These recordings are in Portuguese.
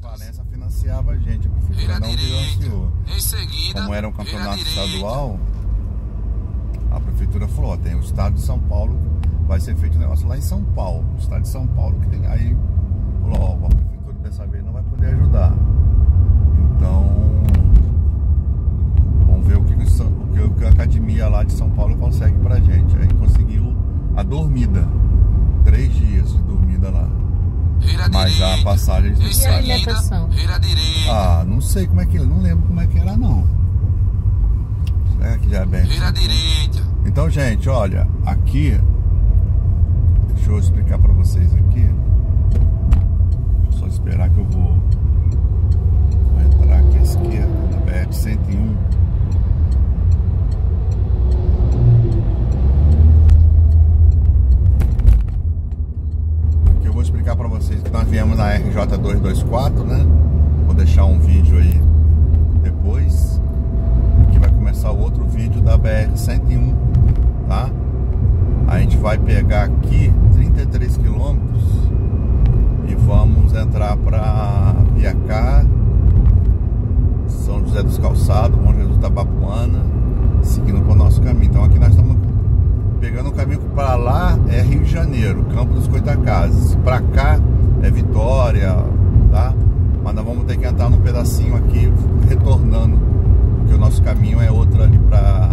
Valença financiava a gente, a prefeitura não financiou. Em seguida, Como era um campeonato estadual, a prefeitura falou, ó, tem o estado de São Paulo, vai ser feito um negócio lá em São Paulo, o estado de São Paulo que tem. Aí falou, ó, a prefeitura dessa vez não vai poder ajudar. Então vamos ver o que, o que a academia lá de São Paulo consegue pra gente. Aí conseguiu a dormida. Três dias de dormida lá. Mas a passagem a gente? Ah, não sei como é que não lembro como é que era não. É que já é bem. Vira direita. Então, gente, olha, aqui deixa eu explicar para vocês aqui. Deixa eu só esperar que eu vou, vou entrar aqui à esquerda na BR 101. RJ224, né? Vou deixar um vídeo aí depois. Que vai começar o outro vídeo da BR-101, tá? A gente vai pegar aqui 33 quilômetros e vamos entrar para Piacá, São José dos Calçados, Bom Jesus da seguindo para o nosso caminho. Então aqui nós estamos pegando o um caminho para lá é Rio de Janeiro, Campo dos Coitacazes. Para cá é Vitória, tá? Mas nós vamos ter que entrar num pedacinho aqui retornando porque o nosso caminho é outro ali para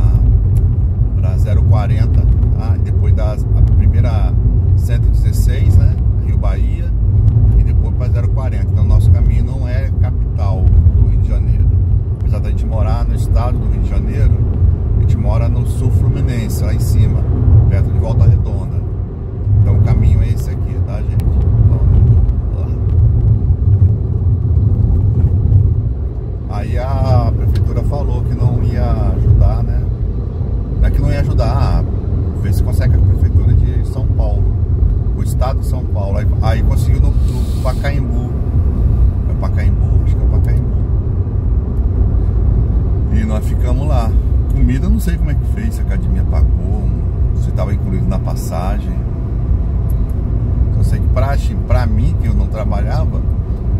040, tá? E depois da primeira 116, né? Rio Bahia, e depois para 040. Então nosso caminho não é capital do Rio de Janeiro. Apesar da gente morar no estado do Rio de Janeiro, a gente mora no sul fluminense, lá em cima, perto de Volta Redonda. Então o caminho é esse aqui, tá gente? Aí a prefeitura falou que não ia ajudar, né? Não é que não ia ajudar, ah, ver se consegue a prefeitura de São Paulo, o estado de São Paulo. Aí, aí conseguiu no, no Pacaembu. É o Pacaembu? Acho que é o Pacaembu. E nós ficamos lá. Comida não sei como é que fez, se a academia pagou, se estava incluído na passagem. Só sei que pra, pra mim, que eu não trabalhava,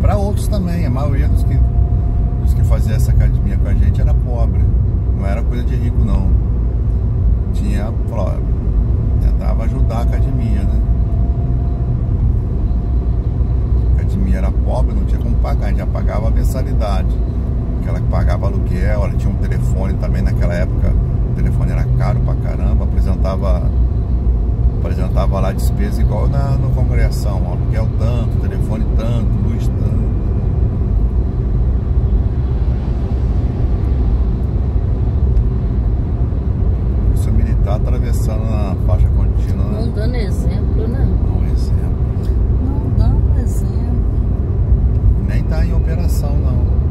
para outros também, a maioria dos que os que faziam essa academia com a gente era pobre. Não era coisa de rico não. Tinha, falou, tentava ajudar a academia, né? A academia era pobre, não tinha como pagar, a gente já pagava a mensalidade. Aquela que pagava aluguel, ela tinha um telefone também naquela época, o telefone era caro pra caramba, apresentava apresentava lá despesa igual na no congregação, aluguel tanto, telefone tanto, luz tanto. tá atravessando a faixa contínua, né? Não dando exemplo, né? Não, exemplo. Não dando exemplo. Nem tá em operação, não.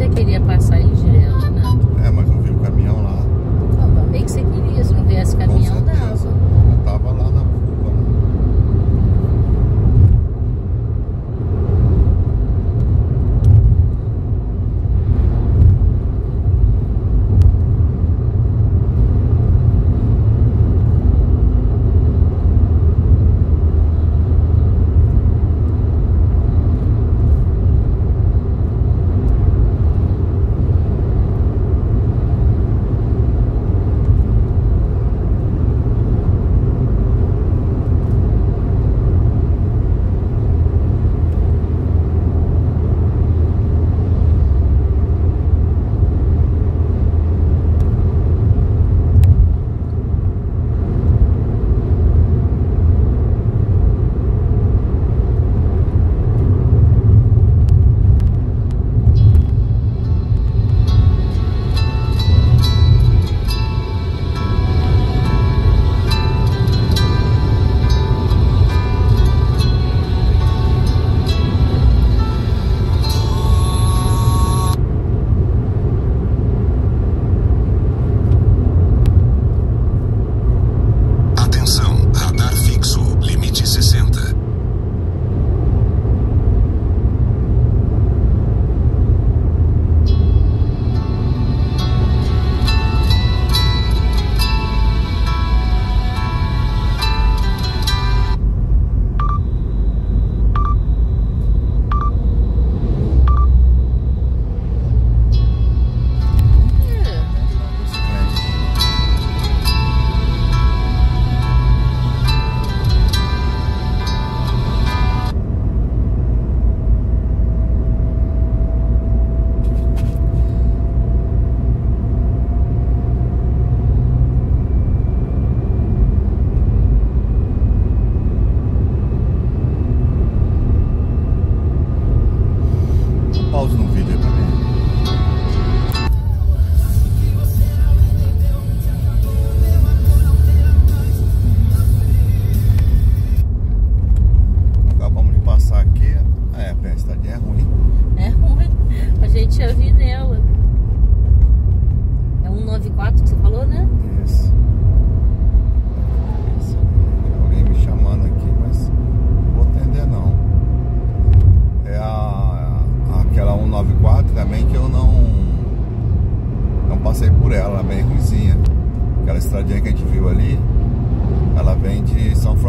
você queria passar e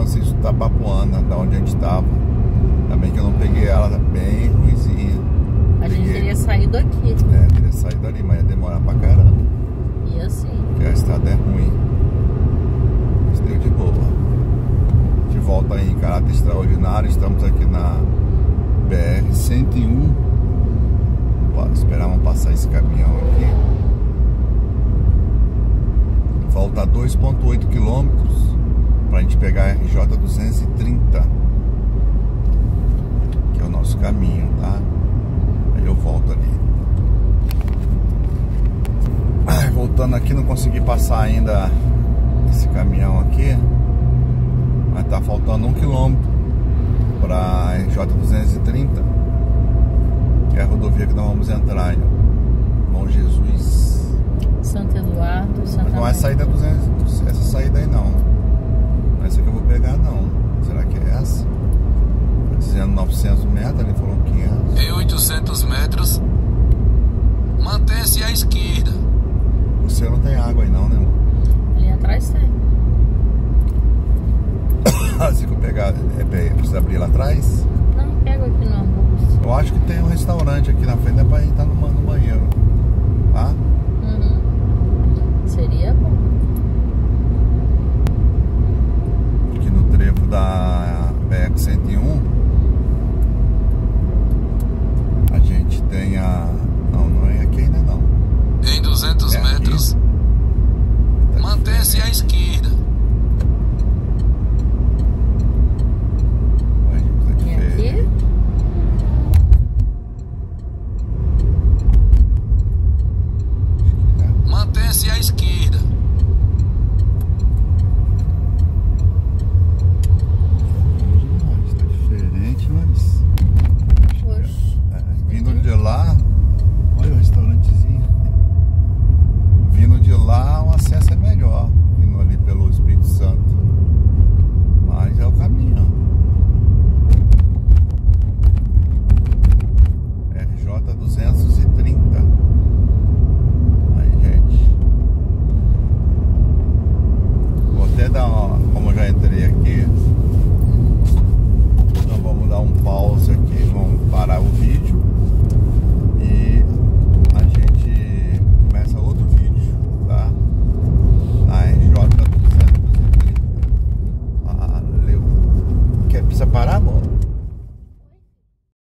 Francisco da Papuana, da onde a gente estava. Também que eu não peguei ela, tá bem ruizinha. A gente teria saído aqui. É, teria saído ali, mas ia demorar pra caramba. E assim. Porque a estrada é ruim. Mas deu de boa. De volta aí em caráter extraordinário, estamos aqui na BR-101. Esperamos passar esse caminhão aqui. Falta 2,8 quilômetros para a gente pegar a RJ 230, que é o nosso caminho, tá? Aí eu volto ali. Ai, voltando aqui, não consegui passar ainda esse caminhão aqui. Mas tá faltando um quilômetro para RJ 230, que é a rodovia que nós vamos entrar. Ó. Bom Jesus. Santo Eduardo, Santa não é saída 200, essa saída aí não. É essa que eu vou pegar não. Será que é essa? Tá dizendo 900 metros, ele falou 500. Em 800 metros, mantenha-se à esquerda. O seu não tem água aí não, né, amor? Ali atrás tem. Se eu pegar, é, pe- precisa abrir lá atrás? Não, pega aqui no. Eu acho que tem um restaurante aqui na frente, dá pra entrar no, no banheiro.